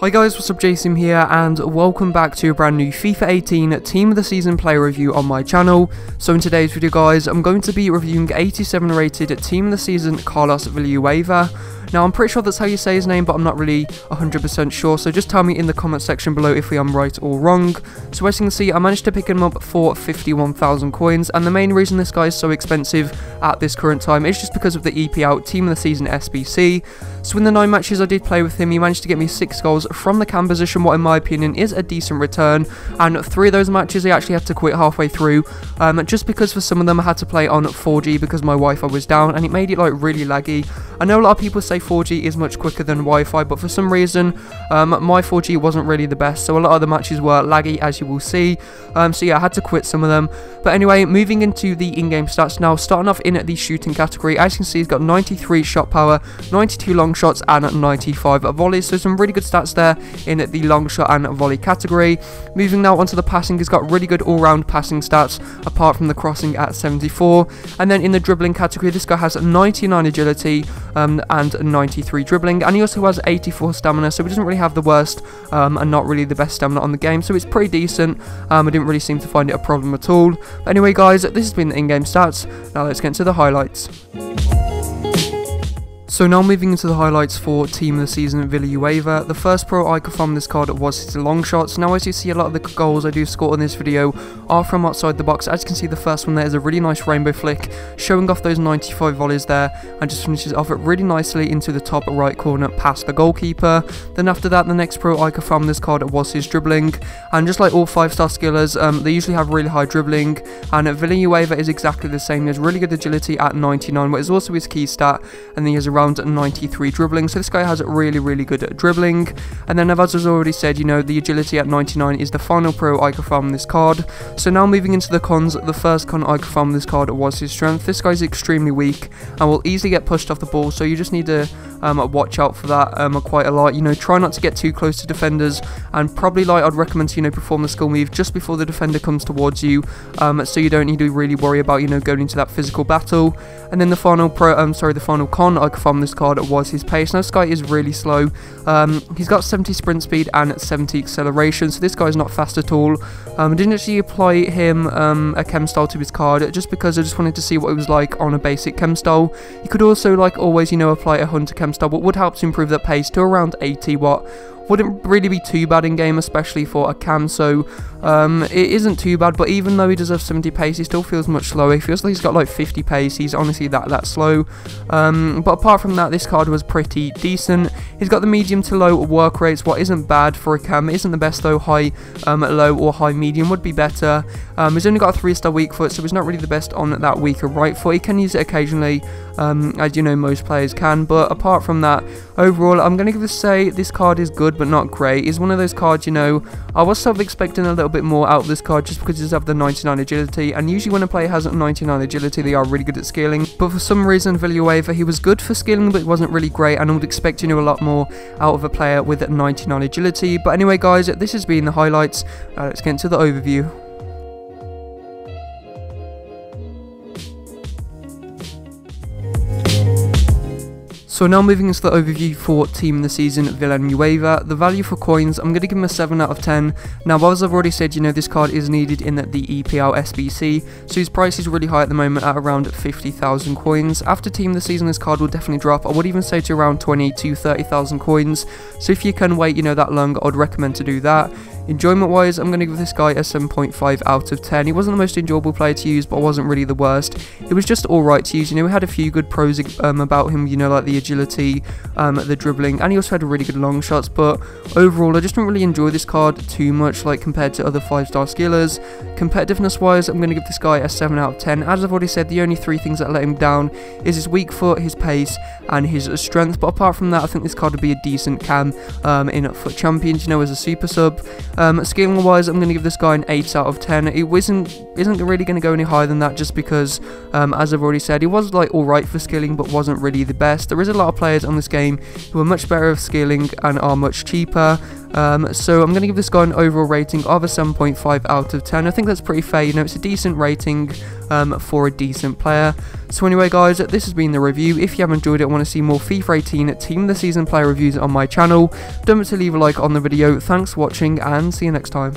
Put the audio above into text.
Hi guys, what's up Jason here and welcome back to a brand new FIFA 18 Team of the Season player review on my channel. So in today's video guys, I'm going to be reviewing 87 rated Team of the Season Carlos Villanueva. Now, I'm pretty sure that's how you say his name, but I'm not really 100% sure, so just tell me in the comment section below if I am right or wrong. So as you can see, I managed to pick him up for 51,000 coins, and the main reason this guy is so expensive at this current time is just because of the EPL Team of the Season SBC. So in the 9 matches I did play with him, he managed to get me 6 goals from the cam position, what in my opinion is a decent return, and 3 of those matches I actually had to quit halfway through, um, just because for some of them I had to play on 4G because my Wi-Fi was down, and it made it like really laggy. I know a lot of people say 4G is much quicker than Wi-Fi, but for some reason, um, my 4G wasn't really the best, so a lot of the matches were laggy, as you will see. Um, so yeah, I had to quit some of them. But anyway, moving into the in-game stats now, starting off in at the shooting category, as you can see, he's got 93 shot power, 92 long shots, and 95 volleys, so some really good stats there in the long shot and volley category. Moving now onto the passing, he's got really good all-round passing stats, apart from the crossing at 74. And then in the dribbling category, this guy has 99 agility um, and 93 dribbling, and he also has 84 stamina, so he doesn't really have the worst um, and not really the best stamina on the game, so it's pretty decent. Um, I didn't really seem to find it a problem at all. But anyway, guys, this has been the in-game stats. Now let's get into the highlights. So now moving into the highlights for Team of the Season Villanueva. The first pro icon from this card was his long shots. Now as you see a lot of the goals I do score in this video are from outside the box. As you can see the first one there is a really nice rainbow flick showing off those 95 volleys there and just finishes off it really nicely into the top right corner past the goalkeeper. Then after that the next pro icon from this card was his dribbling and just like all 5 star skillers um, they usually have really high dribbling and Villanueva is exactly the same. He has really good agility at 99 but is also his key stat and he has around around 93 dribbling. So this guy has really, really good dribbling. And then as has already said, you know, the agility at 99 is the final pro icon from this card. So now moving into the cons, the first con icon from this card was his strength. This guy's extremely weak and will easily get pushed off the ball. So you just need to um, watch out for that um, quite a lot. You know, try not to get too close to defenders, and probably like I'd recommend to you know perform the skill move just before the defender comes towards you, um, so you don't need to really worry about you know going into that physical battle. And then the final pro, um, sorry, the final con I from this card was his pace. Now guy is really slow. Um, he's got 70 sprint speed and 70 acceleration, so this guy's not fast at all. Um, I didn't actually apply him um, a chem style to his card just because I just wanted to see what it was like on a basic chem style. You could also like always you know apply a hunter chem style, but would help to improve that pace to around 80 watt wouldn't really be too bad in game, especially for a cam, so um, it isn't too bad, but even though he does have 70 pace, he still feels much slower. He feels like he's got like 50 pace, he's honestly that, that slow. Um, but apart from that, this card was pretty decent. He's got the medium to low work rates, what isn't bad for a cam, isn't the best though, high, um, low or high medium would be better. Um, he's only got a 3 star weak foot, so he's not really the best on that weaker right foot. He can use it occasionally, um, as you know most players can, but apart from that, overall, I'm going to say this card is good, but not great. It's one of those cards, you know, I was sort of expecting a little bit more out of this card just because it does have the 99 agility, and usually when a player has 99 agility, they are really good at scaling. But for some reason, Villanueva, he was good for scaling, but it wasn't really great, and I would expect, you know, a lot more out of a player with 99 agility. But anyway, guys, this has been the highlights. Uh, let's get into the overview. So now moving into the overview for Team in the Season Villanueva. The value for coins, I'm going to give him a 7 out of 10. Now as I've already said, you know, this card is needed in the EPL SBC, so his price is really high at the moment at around 50,000 coins. After Team of the Season, this card will definitely drop. I would even say to around 20 to 30,000 coins. So if you can wait, you know, that long, I'd recommend to do that. Enjoyment wise, I'm going to give this guy a 7.5 out of 10. He wasn't the most enjoyable player to use, but wasn't really the worst. It was just alright to use. You know, we had a few good pros um, about him, you know, like the agility, um, the dribbling, and he also had really good long shots. But overall, I just don't really enjoy this card too much, like compared to other 5-star skillers. Competitiveness wise, I'm going to give this guy a 7 out of 10. As I've already said, the only three things that let him down is his weak foot, his pace, and his strength. But apart from that, I think this card would be a decent cam um, in FUT Champions, you know, as a super sub. Um, scaling wise, I'm going to give this guy an 8 out of 10. It wasn't, isn't really going to go any higher than that just because, um, as I've already said, he was like alright for scaling but wasn't really the best. There is a lot of players on this game who are much better at scaling and are much cheaper. Um, so I'm going to give this guy an overall rating of a 7.5 out of 10. I think that's pretty fair, you know, it's a decent rating um, for a decent player. So anyway guys, this has been the review. If you have enjoyed it want to see more FIFA 18 Team of the Season player reviews on my channel, don't forget to leave a like on the video. Thanks for watching and see you next time.